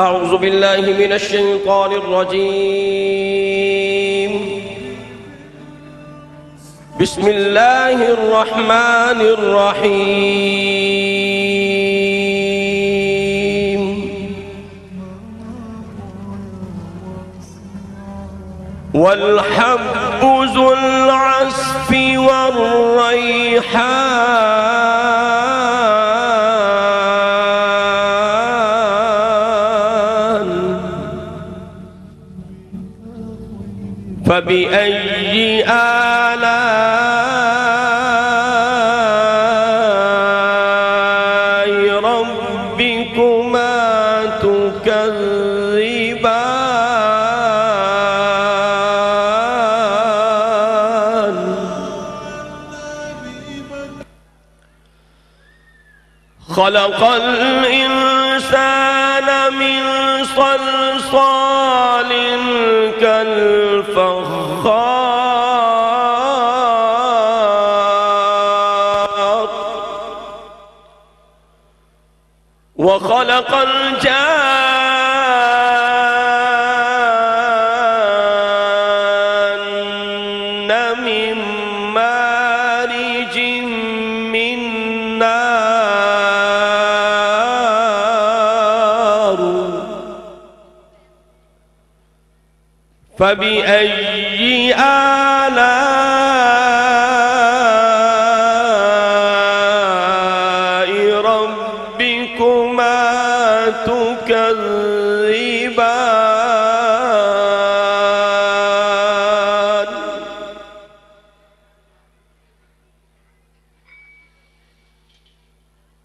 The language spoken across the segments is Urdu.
أعوذ بالله من الشيطان الرجيم. بسم الله الرحمن الرحيم. والحب ذو العصف والريحان. فبأي آلاء ربكما تكذبان؟ خلق الإنسان من وخلق الجان من مارج من نار. فبأي آلاء ربكما تكذبان.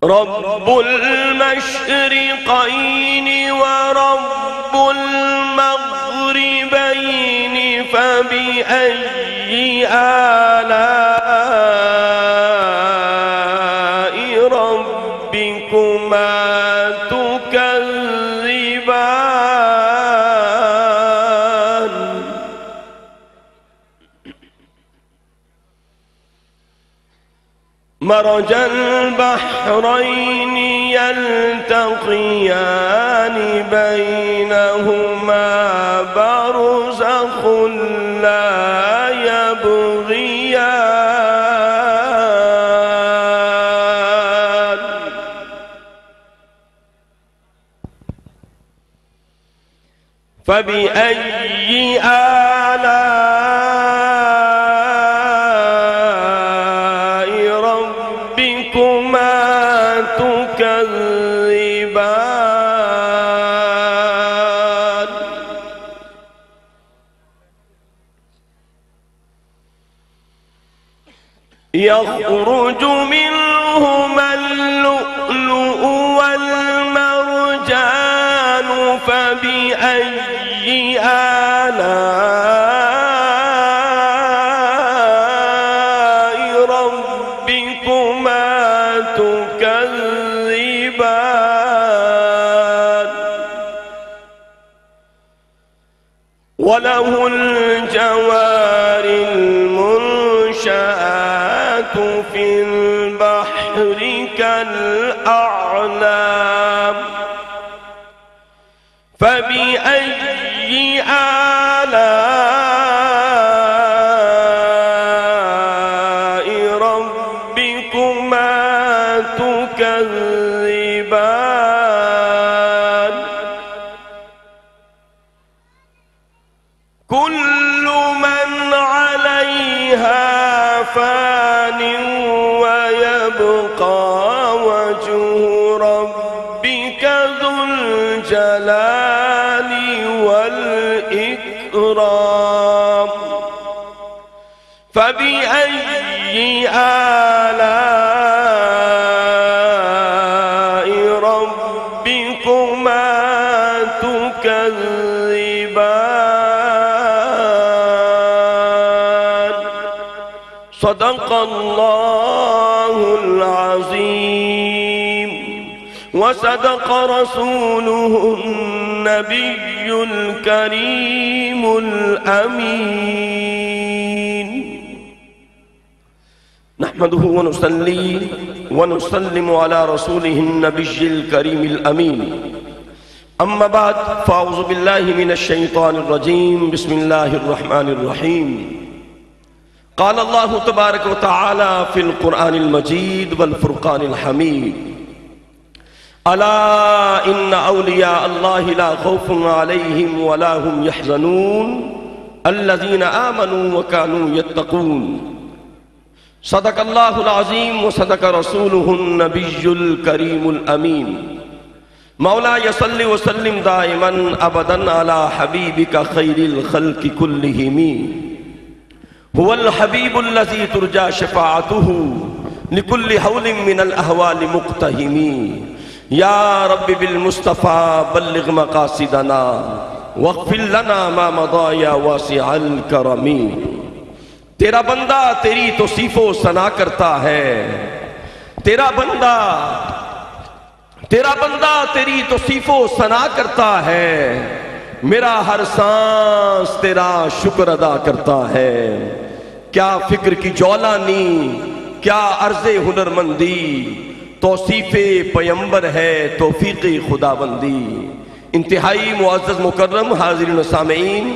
رب المشرقين ورب المغربين فبأي آلاء مرج البحرين يلتقيان بينهما برزخ لا يبغيان. فبأي آلاء البحر كالأعلام فبأي والإكرام فبأي آلاء ربكما تكذبان؟ صدق الله العظيم. وصدق رسوله النبي الكريم الأمين. نحمده ونصلي ونسلم على رسوله النبي الكريم الأمين. أما بعد فأعوذ بالله من الشيطان الرجيم. بسم الله الرحمن الرحيم. قال الله تبارك وتعالى في القرآن المجيد والفرقان الحميد. ألا إن أولياء الله لا خوف عليهم ولا هم يحزنون الذين آمنوا وكانوا يتقون. صدق الله العظيم وصدق رسوله النبي الكريم الأمين. مولا يصلي وسلم دائما أبدا على حبيبك خير الخلق كلهم. هو الحبيب الذي ترجى شفاعته لكل حول من الأهوال مقتهم. يا رب بالمصطفى بلغ مقاصدنا واغفر لنا ما مضى يا واسع الكرم. تیرا بندہ تیری توصیف و سنا کرتا ہے. تیرا بندہ تیرا بندہ تیری توصیف و سنا کرتا ہے. میرا ہر سانس تیرا شکر ادا کرتا ہے. کیا فکر کی جولانی، کیا عرض ہنر مندی توصیف پیمبر ہے، توفیق خدا بندی انتہائی معزز مکرم، حاضرین و سامعین،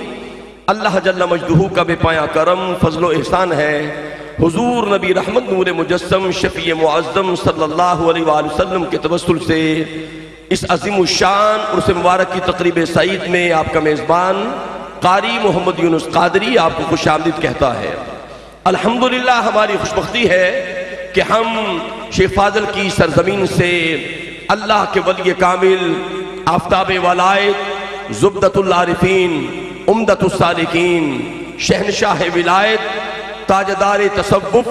اللہ جل مجدہو کا بے پایا کرم، فضل و احسان ہے۔ حضور نبی رحمت نور مجسم، شفیع معظم صلی اللہ علیہ وآلہ وسلم کے توسل سے اس عظیم الشان عرص مبارک کی تقریب سعید میں آپ کا میزبان قاری محمد یونس قادری آپ کو خوش آمدید کہتا ہے۔ الحمدللہ ہماری خوشبختی ہے۔ کہ ہم شیخ فاضل کی سرزمین سے اللہ کے ولی کامل، آفتاب والائد زبدت العارفین امدت السالکین شہنشاہ ولایت، تاجدار تصوف،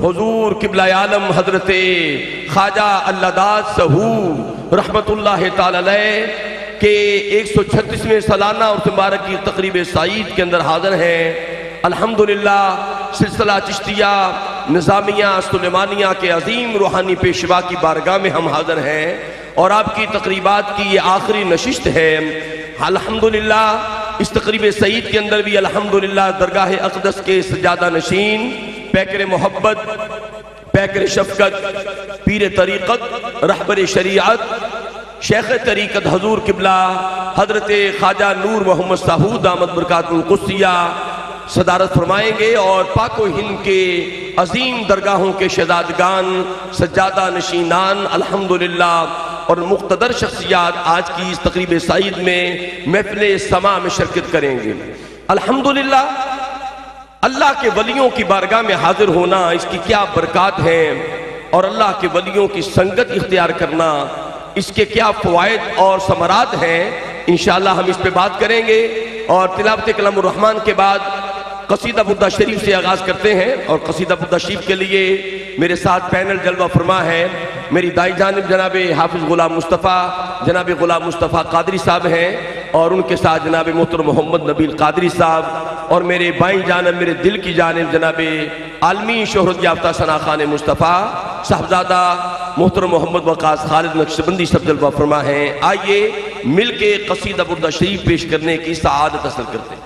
حضور قبلہ عالم حضرت خواجہ اللہ داد سہو رحمت اللہ تعالی علیہ کے ایک سو چھتیس میں سالانہ اور مبارک کی تقریب سعید کے اندر حاضر ہیں۔ الحمدللہ سلسلہ چشتیہ نظامیہ سلیمانیہ کے عظیم روحانی پیشوا کی بارگاہ میں ہم حاضر ہیں اور آپ کی تقریبات کی یہ آخری نشست ہے۔ الحمدللہ، اس تقریب سعید کے اندر بھی الحمدللہ، درگاہ اقدس کے سجادہ نشین، پیکر محبت، پیکر شفقت، پیر طریقت، رہبر شریعت، شیخ طریقت حضور قبلہ، حضرت خواجہ نور محمد صاحود آمد برکات القصیہ صدارت فرمائیں گے اور پاک و ہند کے عظیم درگاہوں کے شہزادگان، سجادہ نشینان، الحمدللہ، اور مقتدر شخصیات آج کی اس تقریب سعید میں محفل سما میں شرکت کریں گے۔ الحمدللہ، اللہ کے ولیوں کی بارگاہ میں حاضر ہونا اس کی کیا برکات ہیں اور اللہ کے ولیوں کی سنگت اختیار کرنا اس کے کیا فوائد اور ثمرات ہیں۔ انشاءاللہ ہم اس پہ بات کریں گے، اور تلاوت کلام الرحمن کے بعد قصیدہ بدہ شریف سے آغاز کرتے ہیں اور قصیدہ بدہ شریف کے لیے میرے ساتھ پینل جلوہ فرما ہے۔ میری دائی جانب جناب حافظ غلام مصطفیٰ، جناب غلام مصطفیٰ قادری صاحب ہیں اور ان کے ساتھ جناب محتر محمد نبیل قادری صاحب اور میرے بائیں جانب، میرے دل کی جانب جناب عالمی شہرت یافتہ ثنا خان مصطفیٰ، صاحبزادہ محتر محمد وقاص خالد نقشبندی سب جلوہ فرما ہیں۔ آئیے مل کے قصیدہ بردہ شریف پیش کرنے کی سعادت اثر کرتے ہیں۔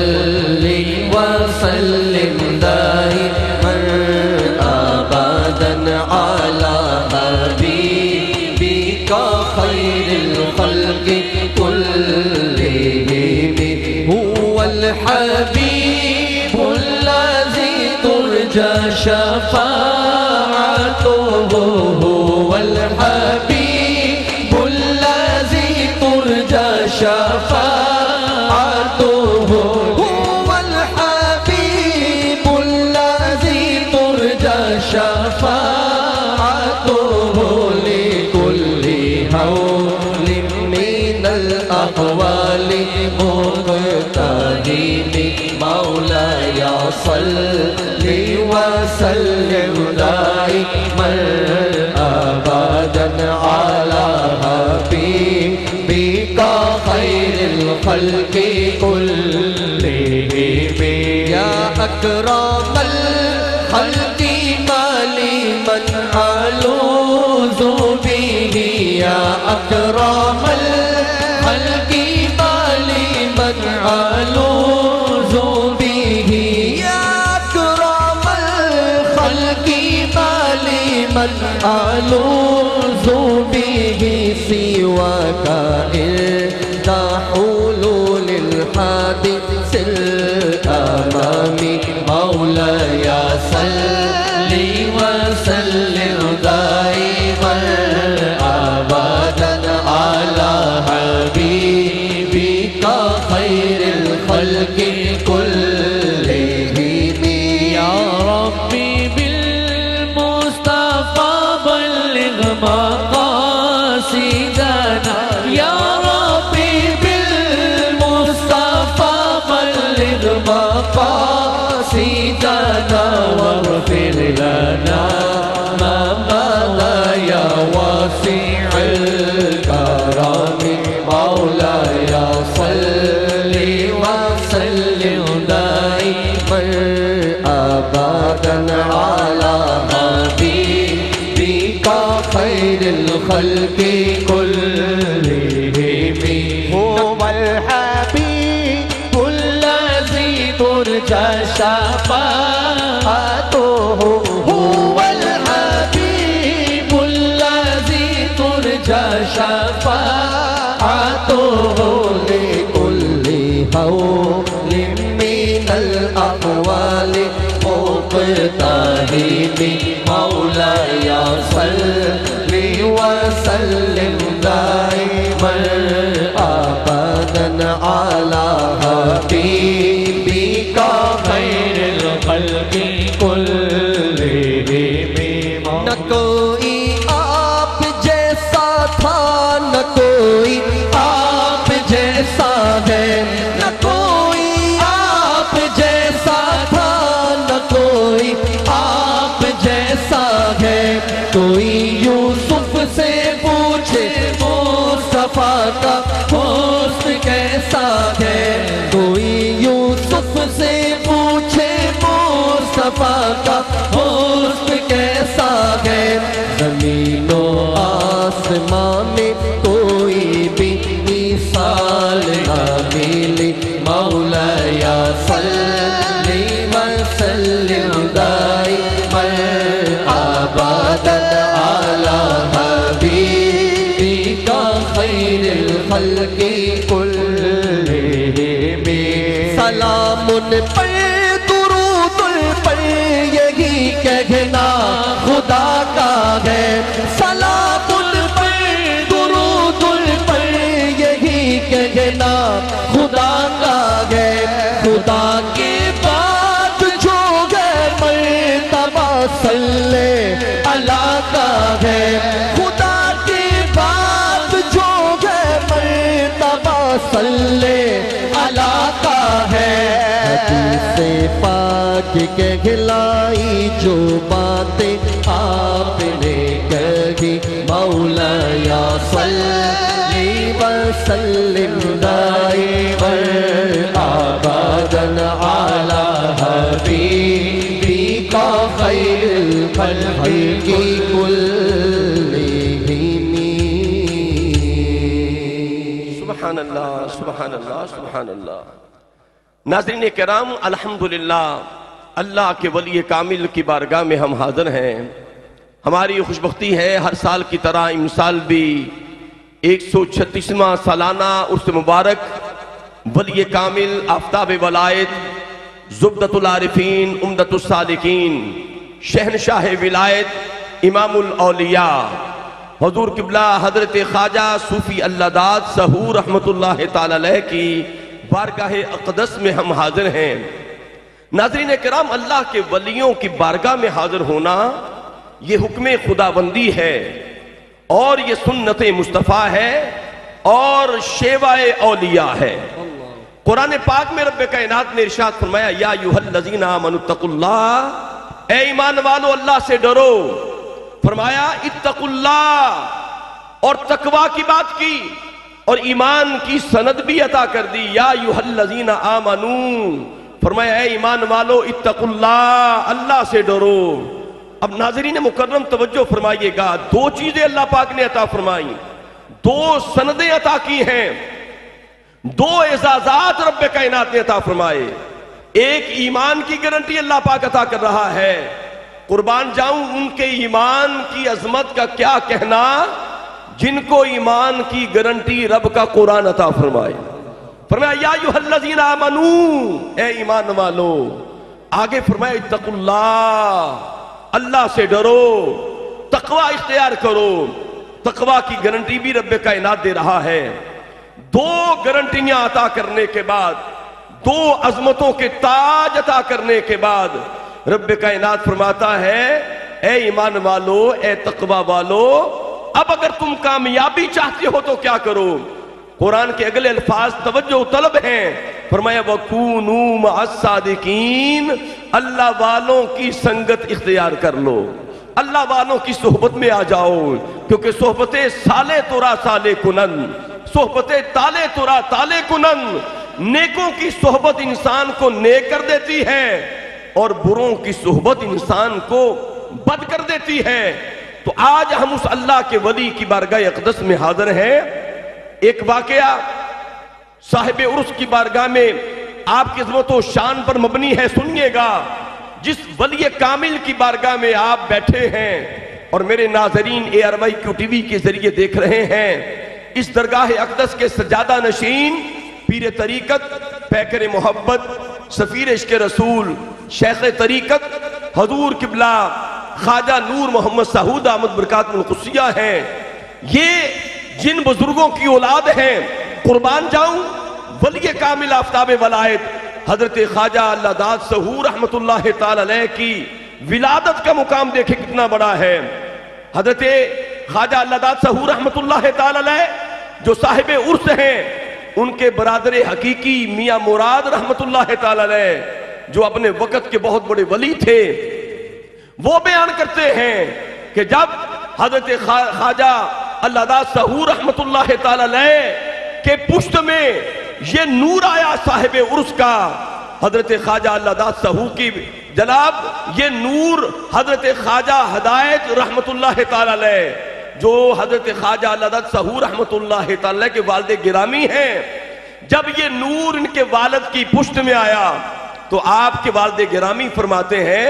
صلي وسلم دائما أبدا على حبيبك خير الخلق كلهم. يا أكرم الخلق مالي من ألوذ به. يا أكرم علوز به سواك عند حلول الحادث مصطفیٰ پر درود پر یہی کہنا خدا کا ہے۔ سلام پر درود پر یہی کہنا حدیث پاک کہلائی جو باتیں آپ نے کہی۔ مولا یا صلی وسلم دائما ابدا على حبيبك خير الخلق كلهم سبحان اللہ سبحان اللہ سبحان اللہ۔ ناظرین کرام، الحمدللہ، اللہ کے ولی کامل کی بارگاہ میں ہم حاضر ہیں۔ ہماری خوشبختی ہے ہر سال کی طرح امسال بھی ایک سو چھتیسواں سالانہ عرس مبارک ولی کامل آفتاب ولایت زبدت العارفین امدت الصادقین، شہنشاہ ولایت امام الاولیاء، حضور قبلہ حضرت خواجہ صوفی اللہ داد سہور رحمت اللہ تعالی علیہ کی بارگاہ اقدس میں ہم حاضر ہیں۔ ناظرین کرام، اللہ کے ولیوں کی بارگاہ میں حاضر ہونا یہ حکم خدا بندی ہے اور یہ سنت مصطفیٰ ہے اور شیوائے اولیاء ہے۔ قرآن پاک میں رب کائنات نے ارشاد فرمایا، یا الذین آمنوا اتقوا اللہ۔ اے ایمان والو، اللہ سے ڈرو۔ فرمایا، اتقوا اللہ اور تقوی کی بات کی۔ اور ایمان کی سند بھی عطا کر دی۔ یا یوہ الذین آمنوا فرمایا، اے ایمان والو، اتقوا اللہ اللہ سے ڈرو۔ اب ناظرین مکرم، توجہ فرمائیے گا۔ دو چیزیں اللہ پاک نے عطا فرمائی دو سندیں عطا کی ہیں۔ دو اعزازات رب کائنات نے عطا فرمائے۔ ایک ایمان کی گارنٹی اللہ پاک عطا کر رہا ہے۔ قربان جاؤں، ان کے ایمان کی عظمت کا کیا کہنا؟ جن کو ایمان کی گارنٹی رب کا قرآن عطا فرمائے۔ فرمایا، یا ایوہ الذین آمنو، اے ایمان والو، آگے فرمایا، اتقوا اللہ اللہ سے ڈرو، تقوی اختیار کرو۔ تقوی کی گارنٹی بھی رب کائنات دے رہا ہے۔ دو گارنٹیاں عطا کرنے کے بعد، دو عظمتوں کے تاج عطا کرنے کے بعد، رب کائنات فرماتا ہے، اے ایمان والو، اے تقوی والو اب اگر تم کامیابی چاہتے ہو تو کیا کرو؟ قرآن کے اگلے الفاظ توجہ طلب ہیں۔ فرمایا وَكُونُوا مَعَ الصَّادِقِينَ۔ اللہ والوں کی سنگت اختیار کر لو۔ اللہ والوں کی صحبت میں آ جاؤ۔ کیونکہ صحبتیں سالے تورا سالے کنن۔ صحبتیں تالے تورا تالے کنن۔ نیکوں کی صحبت انسان کو نیک کر دیتی ہے اور بروں کی صحبت انسان کو بد کر دیتی ہے۔ تو آج ہم اس اللہ کے ولی کی بارگاہ اقدس میں حاضر ہیں۔ ایک واقعہ صاحب عرس کی بارگاہ میں آپ کی عظمت و شان پر مبنی ہے، سنیے گا۔ جس ولی کامل کی بارگاہ میں آپ بیٹھے ہیں اور میرے ناظرین اے اروائی کیو ٹی وی کے ذریعے دیکھ رہے ہیں، اس درگاہ اقدس کے سجادہ نشین، پیر طریقت، پیکر محبت، سفیر عشق رسول، شیخ طریقت، حضور قبلہ خواجہ نور محمد سہود احمد برکات القصیہ ہیں یہ جن بزرگوں کی اولاد ہیں، قربان جاؤں، ولی کامل آفتاب ولایت، حضرت خواجہ اللہ داد سہور رحمت اللہ تعالی علیہ کی ولادت کا مقام دیکھے کتنا بڑا ہے۔ حضرت خواجہ اللہ داد سہور رحمت اللہ تعالی علیہ جو صاحب عرص ہیں، ان کے برادر حقیقی میاں مراد رحمت اللہ تعالی علیہ جو اپنے وقت کے بہت بڑے ولی تھے۔ وہ بیان کرتے ہیں کہ جب حضرت خواجہ اللہ دا سہور رحمت اللہ تعالی لے کہ پشت میں یہ نور آیا صاحب عرس کا، حضرت خواجہ اللہ دا سہو کی جناب یہ نور حضرت خواجہ ہدایت رحمت اللہ تعالی لے جو حضرت خواجہ اللہ دا سہو رحمت اللہ تعالی کے والد گرامی ہیں۔ جب یہ نور ان کے والد کی پشت میں آیا تو آپ کے والد گرامی فرماتے ہیں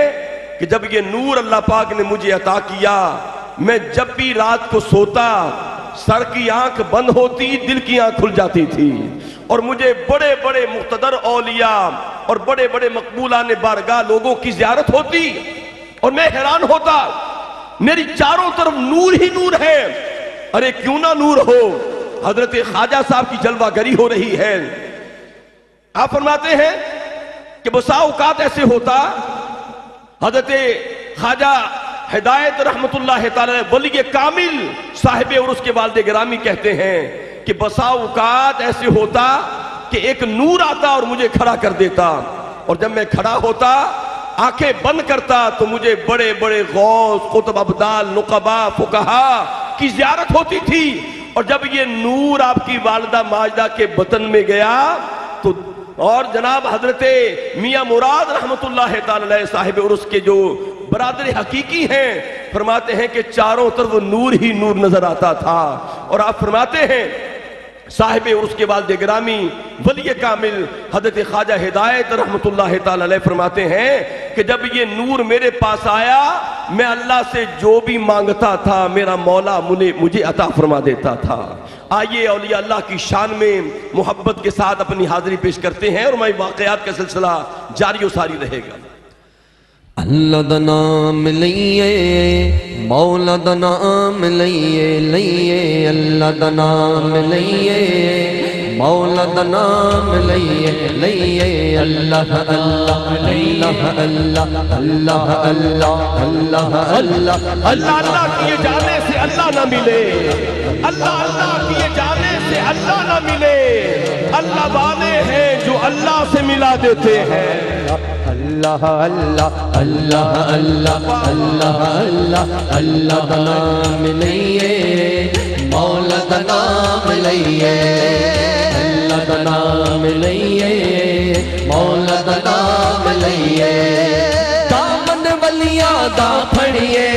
کہ جب یہ نور اللہ پاک نے مجھے عطا کیا، میں جب بھی رات کو سوتا، سر کی آنکھ بند ہوتی، دل کی آنکھ کھل جاتی تھی۔ اور مجھے بڑے بڑے مقتدر اولیاء اور بڑے بڑے مقبولان بارگاہ لوگوں کی زیارت ہوتی اور میں حیران ہوتا، میری چاروں طرف نور ہی نور ہے۔ ارے کیوں نہ نور ہو؟ حضرت خواجہ صاحب کی جلوہ گری ہو رہی ہے۔ آپ فرماتے ہیں کہ بسا اوقات ایسے ہوتا حضرت خواجہ ہدایت رحمت اللہ تعالی ولی کامل صاحب اور اس کے والد گرامی کہتے ہیں کہ بسا اوقات ایسے ہوتا کہ ایک نور آتا اور مجھے کھڑا کر دیتا اور جب میں کھڑا ہوتا، آنکھیں بند کرتا تو مجھے بڑے بڑے غوث، قطب عبدال نقبہ فقہا کی زیارت ہوتی تھی اور جب یہ نور آپ کی والدہ ماجدہ کے بطن میں گیا تو اور جناب حضرت میاں مراد رحمت اللہ تعالی صاحب اور اس کے جو برادر حقیقی ہیں، فرماتے ہیں کہ چاروں طرف نور ہی نور نظر آتا تھا۔ اور آپ فرماتے ہیں صاحب اور اس کے بعد گرامی ولی کامل حضرت خواجہ ہدایت رحمت اللہ تعالی علیہ فرماتے ہیں کہ جب یہ نور میرے پاس آیا، میں اللہ سے جو بھی مانگتا تھا، میرا مولا مجھے عطا فرما دیتا تھا۔ آئیے اولیاء اللہ کی شان میں محبت کے ساتھ اپنی حاضری پیش کرتے ہیں اور میں واقعات کا سلسلہ جاری و ساری رہے گا۔ اللہ دا نام لئیے مولا دا نام لئیے لئیے اللہ دا نام لئیے مولا دا نام لئیے لئیے اللہ اللہ اللہ اللہ اللہ اللہ اللہ اللہ اللہ اللہ کیے جانے سے اللہ نہ ملے اللہ اللہ کیے جانے سے اللہ نہ ملے اللہ والے ہیں جو اللہ سے ملا دیتے ہیں۔ اللہ اللہ اللہ اللہ اللہ اللہ اللہ نام لئیے مولا نام لئیے اللہ نام لئیے مولا نام لئیے دامن ولیاں دا پھڑیے۔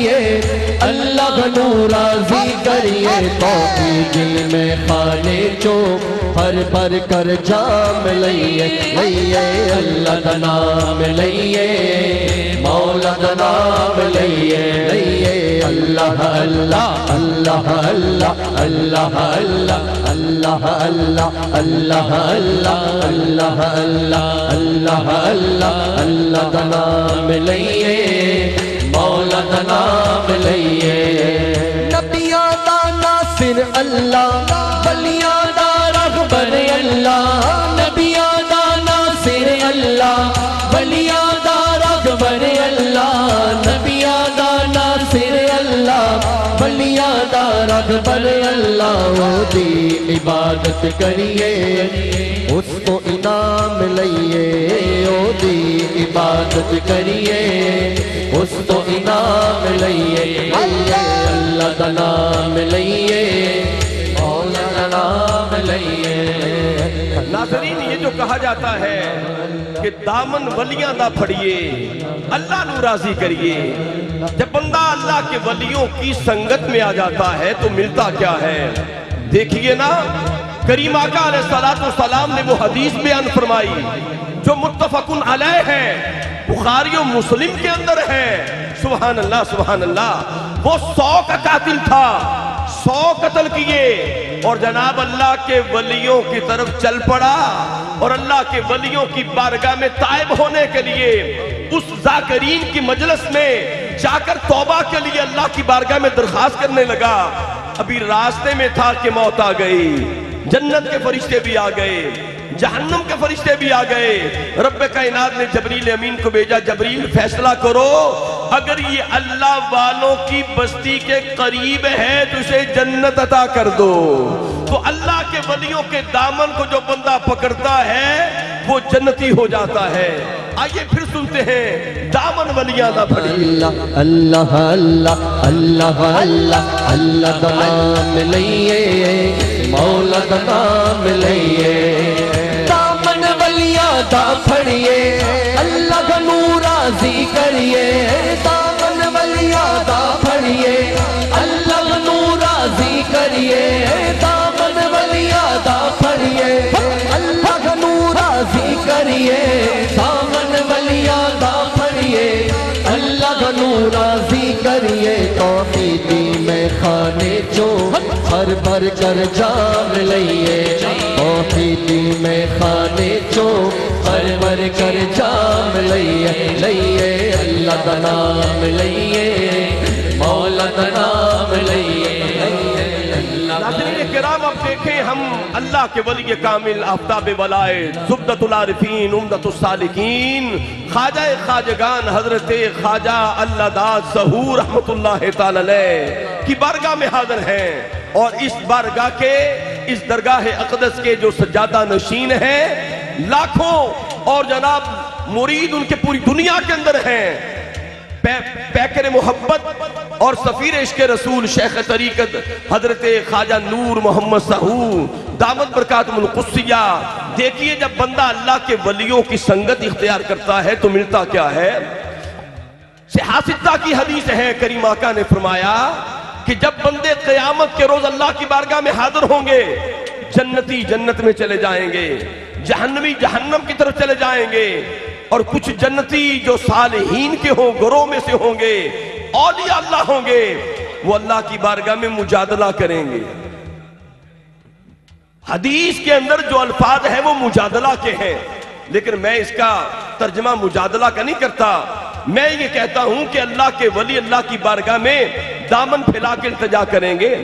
پھڑیے اللہ کا نور راضی کریے توفیق دل میں خانے چو ہر پر کر جام لئیے لئیے اللہ کا نام لئیے مولا کا نام لئیے لئیے اللہ اللہ اللہ اللہ اللہ اللہ اللہ اللہ اللہ اللہ اللہ اللہ اللہ اللہ اللہ کا نام لئیے مولا کا نام لئیے نبیاں دا ناصر اللہ بلیاں دا رغبر اللہ۔ نبیاں دا ناصر اللہ بلیاں دا رغبر اللہ۔ نبیاں دا ناصر اللہ بلیاں دا رغبر اللہ۔ وہ دی عبادت کریے، اس کو انعام لئیے او دی عبادت کریے۔ اس کو انعام لئیے۔ اللہ کا نام لئیے۔ مولا کا نام لئیے۔ ناظرین، یہ جو کہا جاتا ہے کہ دامن ولیاں دا پھڑیے، اللہ نو راضی کریے۔ جب بندہ اللہ کے ولیوں کی سنگت میں آ جاتا ہے تو ملتا کیا ہے؟ دیکھیے نا، کریم آقا علیہ السلام نے وہ حدیث بیان فرمائی جو متفقن علیہ ہے۔ بخاری و مسلم کے اندر ہے۔ سبحان اللہ سبحان اللہ۔ وہ سو کا قاتل تھا۔ سو قتل کیے۔ اور جناب اللہ کے ولیوں کی طرف چل پڑا۔ اور اللہ کے ولیوں کی بارگاہ میں تائب ہونے کے لیے، اس ذاکرین کی مجلس میں جا کر توبہ کے لیے اللہ کی بارگاہ میں درخواست کرنے لگا۔ ابھی راستے میں تھا کہ موت آ گئی۔ جنت کے فرشتے بھی آ گئے۔ جہنم کے فرشتے بھی آ گئے۔ رب کائنات نے جبریل امین کو بھیجا، جبریل فیصلہ کرو، اگر یہ اللہ والوں کی بستی کے قریب ہے تو اسے جنت عطا کر دو۔ تو اللہ کے ولیوں کے دامن کو جو بندہ پکڑتا ہے، وہ جنتی ہو جاتا ہے۔ آئیے پھر سنتے ہیں، دامن ولیاں نہ پڑی اللہ اللہ اللہ اللہ اللہ اللہ کا نام لئیے، مولا کا نام لئیے۔ ولیاں پھڑیے، اللہ کا نور راضی کریے، دامن ولیاں دا پھڑیے، اللہ کا نور راضی کریے، دامن ولیاں دا پھڑیے، اللہ کا نور راضی کریے، دامن ولیاں دا پھڑیے، اللہ کا نور راضی کریے توحیدی میں خانے چو ہر بھر کر جام لئیے۔ توحیدی میں خانے چو ہر بھر کر جام لئیے لئیے اللہ کا نام لئیے مولا کا نام لئیے ناظرین کرام اب دیکھیں ہم اللہ کے ولی کامل آفتاب ولائے زبدت العارفین امدت السالکین خواجہ خواجگان حضرت خواجہ اللہ داد ظہور رحمت اللہ تعالی کی بارگاہ میں حاضر ہیں اور اس بارگاہ کے اس درگاہ اقدس کے جو سجادہ نشین ہیں، لاکھوں اور جناب مرید ان کے پوری دنیا کے اندر ہیں۔ پیکر محبت اور سفیر عشق رسول شیخ طریقت حضرت خواجہ نور محمد سہو دامت برکات القصیہ دیکھیے جب بندہ اللہ کے ولیوں کی سنگت اختیار کرتا ہے تو ملتا کیا ہے؟ سیاستہ کی حدیث ہے، کریم آقا نے فرمایا کہ جب بندے قیامت کے روز اللہ کی بارگاہ میں حاضر ہوں گے، جنتی جنت میں چلے جائیں گے، جہنمی جہنم کی طرف چلے جائیں گے، اور کچھ جنتی جو صالحین کے ہوں، گروہ میں سے ہوں گے، اولیاء اللہ ہوں گے، وہ اللہ کی بارگاہ میں مجادلہ کریں گے۔ حدیث کے اندر جو الفاظ ہیں، وہ مجادلہ کے ہیں، لیکن میں اس کا ترجمہ مجادلہ کا نہیں کرتا۔ میں یہ کہتا ہوں کہ اللہ کے ولی اللہ کی بارگاہ میں دامن پھیلا کے التجا کریں گے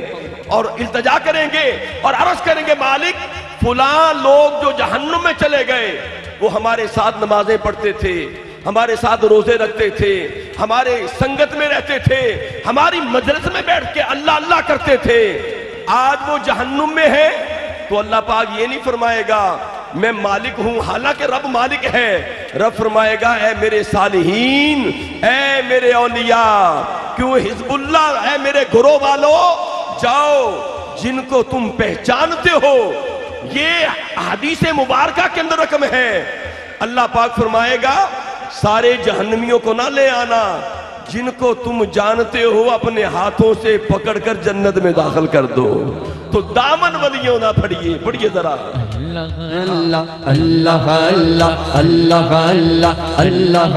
اور التجا کریں گے اور عرض کریں گے، مالک، فلاں لوگ جو جہنم میں چلے گئے، وہ ہمارے ساتھ نمازیں پڑھتے تھے، ہمارے ساتھ روزے رکھتے تھے، ہمارے سنگت میں رہتے تھے، ہماری مجلس میں بیٹھ کے اللہ اللہ کرتے تھے۔ آج وہ جہنم میں ہے تو اللہ پاک یہ نہیں فرمائے گا میں مالک ہوں، حالانکہ رب مالک ہے۔ رب فرمائے گا، اے میرے صالحین، اے میرے اولیاء، کیوں حزب اللہ ہے میرے گروہ والو، جاؤ، جن کو تم پہچانتے ہو۔ یہ حدیث مبارکہ کے اندر رقم ہے۔ اللہ پاک فرمائے گا، سارے جہنمیوں کو نہ لے آنا۔ جن کو تم جانتے ہو اپنے ہاتھوں سے پکڑ کر جنت میں داخل کر دو تو دامن ولیوں نہ پڑھیے پڑھیے ذرا اللہ اللہ اللہ اللہ اللہ اللہ اللہ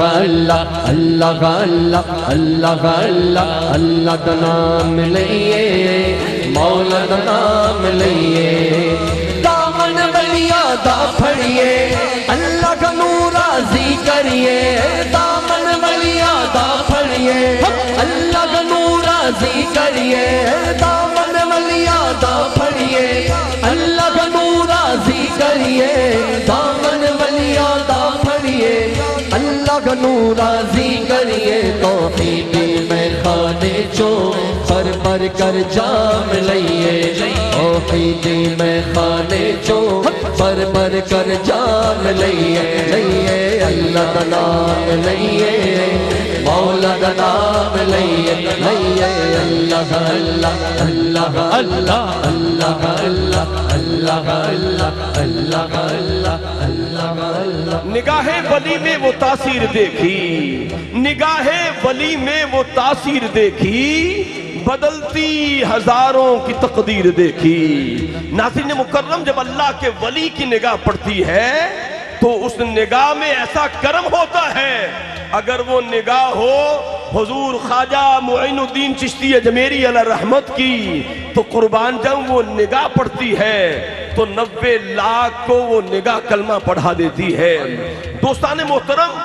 اللہ اللہ اللہ اللہ اللہ کا نام لئیے مولا کا نام لئیے دامن بلیا دا پھڑیے اللہ کا نور راضی کریے دامن پھڑیے اللہ کا نور راضی کریے۔ دامن بلیا دا پھڑیے اللہ کا نور راضی کریے۔ دامن بلیا دا پھڑیے اللہ کا نور راضی کریے۔ توحید میں خانے چو پر پر کر جام لئیے۔ توحید میں خانے چو پر پر کر جام لئیے۔ لئیے، اللہ کا نام لئیے۔ مولا کا نام لئیے لئیے اللہ اللہ اللہ اللہ اللہ اللہ اللہ اللہ اللہ اللہ اللہ نگاہ ولی میں وہ تاثیر دیکھی نگاہ ولی میں وہ تاثیر دیکھی بدلتی ہزاروں کی تقدیر دیکھی۔ ناظرین مکرم، جب اللہ کے ولی کی نگاہ پڑتی ہے، تو اس نگاہ میں ایسا کرم ہوتا ہے۔ اگر وہ نگاہ ہو، حضور خواجہ معین الدین چشتی جمیری علیہ رحمت کی، تو قربان جب وہ نگاہ پڑتی ہے۔ تو نوے لاکھ کو وہ نگاہ کلمہ پڑھا دیتی ہے۔ دوستان محترم،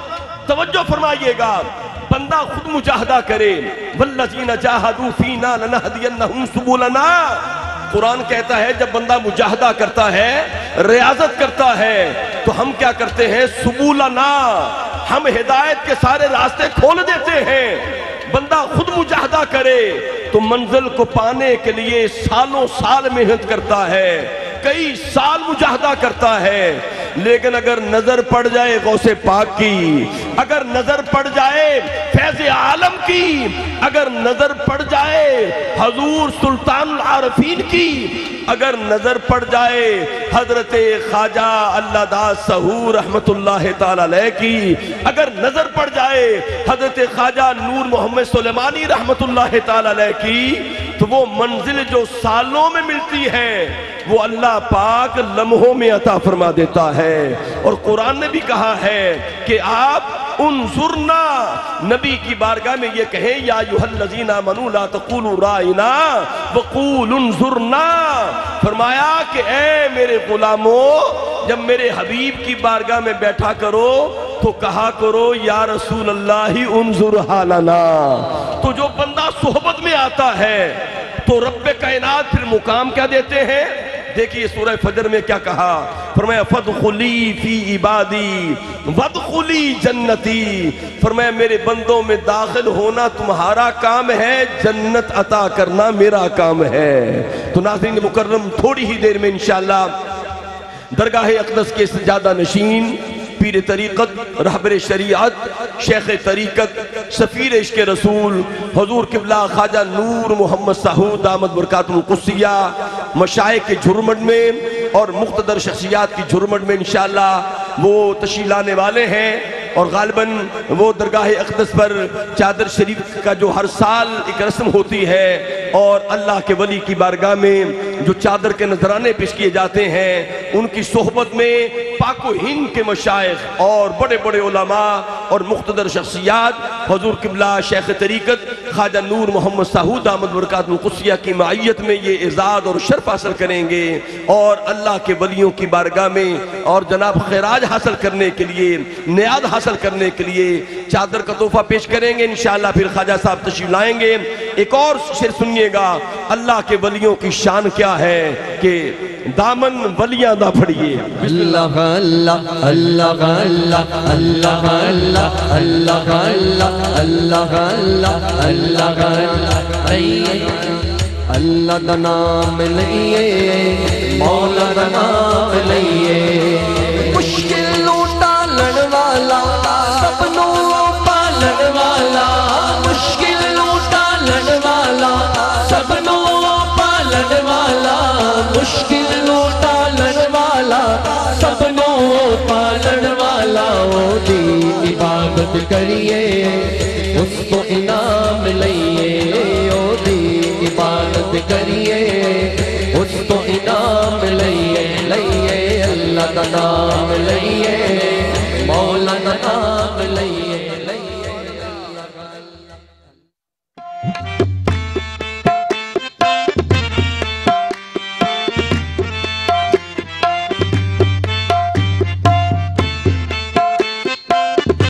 توجہ فرمائیے گا۔ بندہ خود مجاہدہ کرے، والذین جاہدوا فینا لنہدینہم سبولنا قرآن کہتا ہے، جب بندہ مجاہدہ کرتا ہے، ریاضت کرتا ہے، تو ہم کیا کرتے ہیں؟ سبولنا ہم ہدایت کے سارے راستے کھول دیتے ہیں۔ بندہ خود مجاہدہ کرے، تو منزل کو پانے کے لیے سالوں سال محنت کرتا ہے۔ کئی سال مجاہدہ کرتا ہے، لیکن اگر نظر پڑ جائے غوث پاک کی، اگر نظر پڑ جائے فیض عالم کی، اگر نظر پڑ جائے حضور سلطان العارفین کی، اگر نظر پڑ جائے حضرت خواجہ اللہ دا سہور رحمت اللہ تعالی علیہ کی، اگر نظر پڑ جائے حضرت خواجہ نور محمد سلیمانی رحمت اللہ تعالی علیہ کی تو وہ منزل جو سالوں میں ملتی ہے، وہ اللہ پاک لمحوں میں عطا فرما دیتا ہے۔ اور قرآن نے بھی کہا ہے کہ آپ انظرنا۔ نبی کی بارگاہ میں یہ کہیں، یا ایوہ الذین آمنوا لا تقولوا رائنا وقول انظرنا۔ فرمایا کہ اے میرے غلاموں، جب میرے حبیب کی بارگاہ میں بیٹھا کرو تو کہا کرو، یا رسول اللہ، انظر حالنا۔ تو جو بندہ صحبت میں آتا ہے، تو رب کائنات پھر مقام کیا دیتے ہیں؟ دیکھیے سورہ فجر میں کیا کہا۔ فرمایا فدخلی فی عبادی ودخلی جنتی۔ فرمایا، میرے بندوں میں داخل ہونا تمہارا کام ہے، جنت عطا کرنا میرا کام ہے۔ تو ناظرین مکرم، تھوڑی ہی دیر میں انشاءاللہ درگاہ اقدس کے سجادہ نشین پیر طریقت، رہبر شریعت، شیخ طریقت، سفیر عشق رسول، حضور قبلہ خواجہ نور محمد سہود آمد برکات القصیہ مشائق کے جھرمٹ میں اور مقتدر شخصیات کی جھرمٹ میں انشاءاللہ وہ تشیلانے والے ہیں۔ اور غالباً وہ درگاہ اقدس پر چادر شریف کا جو ہر سال ایک رسم ہوتی ہے اور اللہ کے ولی کی بارگاہ میں جو چادر کے نظرانے پیش کیے جاتے ہیں، ان کی صحبت میں پاک و ہند کے مشائق اور بڑے بڑے علماء اور مقتدر شخصیات، حضور قبلہ شیخ طریقت، خواجہ نور محمد سہود احمد برکات القصیہ کی معیت میں یہ اعزاز اور شرف حاصل کریں گے اور اللہ کے ولیوں کی بارگاہ میں اور جناب خیراج حاصل کرنے کے لیے، نیاد حاصل کرنے کے لیے چادر کا تحفہ پیش کریں گے، انشاءاللہ پھر خواجہ صاحب تشریف لائیں گے۔ ایک اور شعر سنیے گا۔ اللہ کے ولیوں کی شان کیا ہے کہ دامن ولیاں نہ پھڑیے۔ اللہ اللہ اللہ اللہ اللہ اللہ اللہ اللہ اللہ اللہ اللہ اللہ۔ اللہ دا نام لئیے مولا دا نام لئیے مشکل لوٹا لڑ والا، سپنوں پالن والا۔ مشکل لوٹا مشکل نو ٹالن والا سب نو پالن والا دی عبادت کریے، اس کو انعام لئیے، او دی عبادت کریے، اس کو انعام لئیے لئیے اللہ کا نام لئیے۔